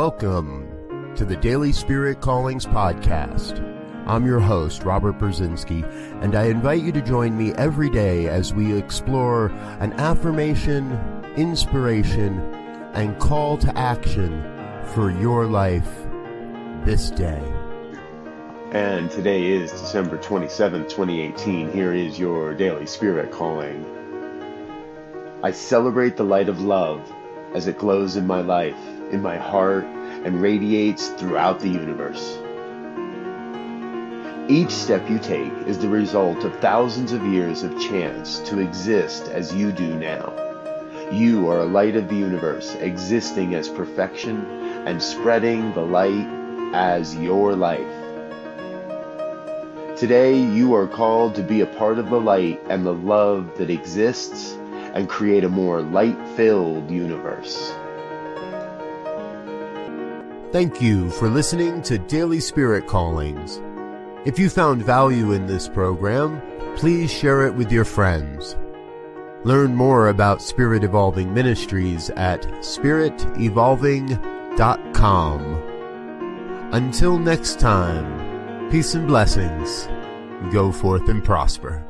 Welcome to the Daily Spirit Callings Podcast. I'm your host, Robert Brzezinski, and I invite you to join me every day as we explore an affirmation, inspiration, and call to action for your life this day. And today is December 27th, 2018. Here is your daily spirit calling. I celebrate the light of love as it glows in my life, in my heart, and radiates throughout the universe. Each step you take is the result of thousands of years of chance to exist as you do now. You are a light of the universe, existing as perfection and spreading the light as your life. Today, you are called to be a part of the light and the love that exists and create a more light filled universe. Thank you for listening to Daily Spirit Callings. If you found value in this program, please share it with your friends. Learn more about Spirit Evolving Ministries at spiritevolving.com. Until next time, Peace and blessings. Go forth and prosper.